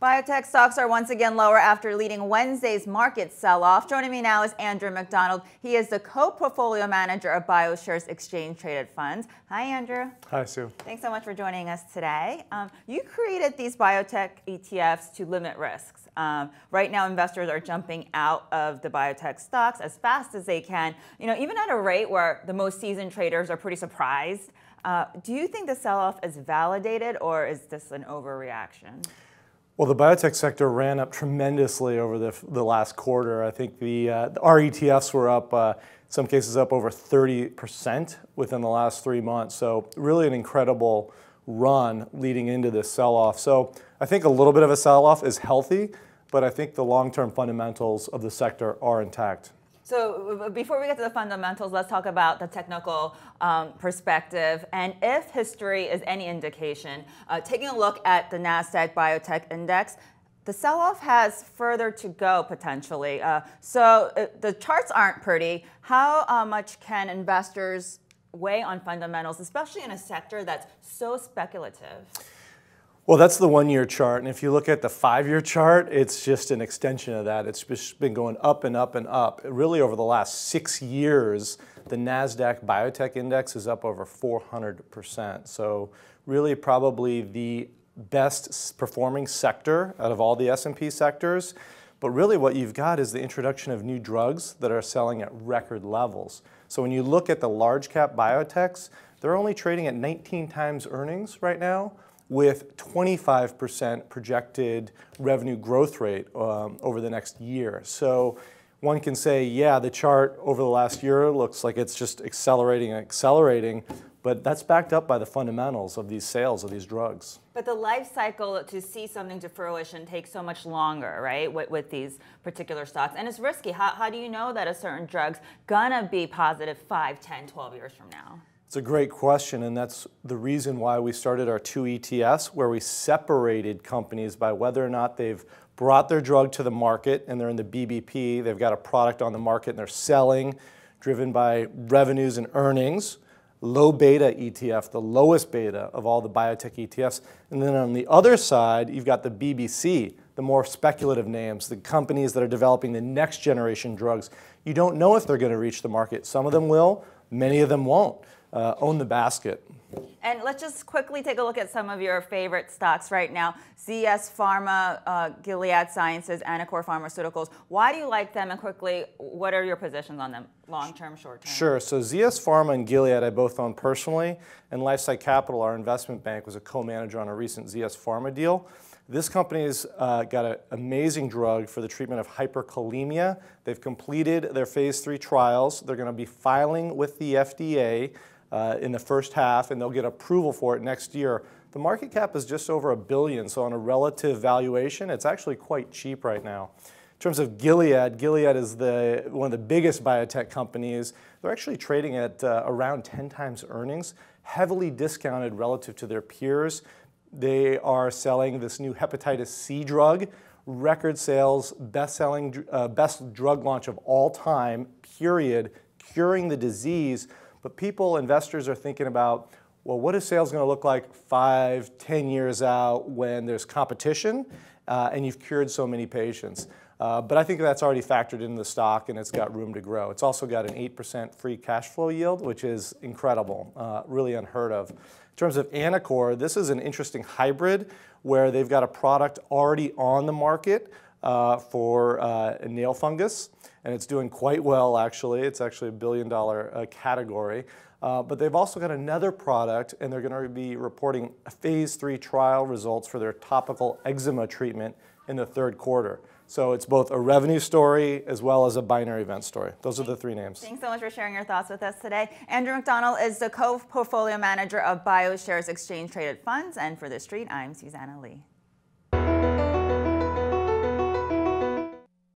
Biotech stocks are once again lower after leading Wednesday's market sell-off. Joining me now is Andrew McDonald. He is the co-portfolio manager of BioShares Exchange Traded Funds. Hi, Andrew. Hi, Sue. Thanks so much for joining us today. Um, you created these biotech ETFs to limit risks. Um, right now, investors are jumping out of the biotech stocks as fast as they can. You know, even at a rate where the most seasoned traders are pretty surprised. Uh, do you think the sell-off is validated, or is this an overreaction? Well, the biotech sector ran up tremendously over the, the last quarter. I think the, uh, the our ETFs were up, uh, in some cases up over 30% within the last three months. So really an incredible run leading into this sell-off. So I think a little bit of a sell-off is healthy, but I think the long-term fundamentals of the sector are intact. So before we get to the fundamentals, let's talk about the technical um, perspective. And if history is any indication, uh, taking a look at the NASDAQ Biotech Index, the sell-off has further to go potentially. Uh, so uh, the charts aren't pretty. How uh, much can investors weigh on fundamentals, especially in a sector that's so speculative? Well, that's the one year chart. And if you look at the five year chart, it's just an extension of that. It's just been going up and up and up. Really, over the last six years, the NASDAQ Biotech Index is up over 400%. So, really, probably the best performing sector out of all the S&P sectors. But really what you've got is the introduction of new drugs that are selling at record levels. So when you look at the large cap biotechs, they're only trading at 19 times earnings right now with 25% projected revenue growth rate um, over the next year. So one can say, yeah, the chart over the last year looks like it's just accelerating and accelerating, but that's backed up by the fundamentals of these sales of these drugs. But the life cycle to see something to fruition takes so much longer, right, with, with these particular stocks. And it's risky. How, how do you know that a certain drug's gonna be positive 5, 10, 12 years from now? It's a great question, and that's the reason why we started our two ETFs, where we separated companies by whether or not they've brought their drug to the market and they're in the BBP, they've got a product on the market and they're selling, driven by revenues and earnings. Low beta ETF, the lowest beta of all the biotech ETFs. And then on the other side, you've got the BBC, the more speculative names, the companies that are developing the next generation drugs. You don't know if they're going to reach the market. Some of them will, many of them won't uh, own the basket. And let's just quickly take a look at some of your favorite stocks right now. ZS Pharma, uh, Gilead Sciences, Anacor Pharmaceuticals. Why do you like them? And quickly, what are your positions on them, long term, short term? Sure. So ZS Pharma and Gilead I both own personally, and LifeSci Capital, our investment bank, was a co-manager on a recent ZS Pharma deal. This company's uh, got an amazing drug for the treatment of hyperkalemia. They've completed their phase three trials. They're going to be filing with the FDA uh, in the first half, and they'll get approval for it next year. The market cap is just over a billion, so on a relative valuation, it's actually quite cheap right now. In terms of Gilead, Gilead is the, one of the biggest biotech companies. They're actually trading at uh, around 10 times earnings, heavily discounted relative to their peers. They are selling this new hepatitis C drug, record sales, best-selling, uh, best drug launch of all time, period, curing the disease but people, investors are thinking about, well, what is sales going to look like five, ten years out when there's competition uh, and you've cured so many patients? Uh, but I think that's already factored into the stock and it's got room to grow. It's also got an 8% free cash flow yield, which is incredible, uh, really unheard of. In terms of Anacor, this is an interesting hybrid where they've got a product already on the market uh, for uh, nail fungus, and it's doing quite well actually. It's actually a billion dollar uh, category. Uh, but they've also got another product, and they're going to be reporting phase three trial results for their topical eczema treatment in the third quarter. So it's both a revenue story as well as a binary event story. Those are the three names. Thanks so much for sharing your thoughts with us today. Andrew McDonald is the co-portfolio manager of BioShares Exchange Traded Funds. And for The Street, I'm Susannah Lee.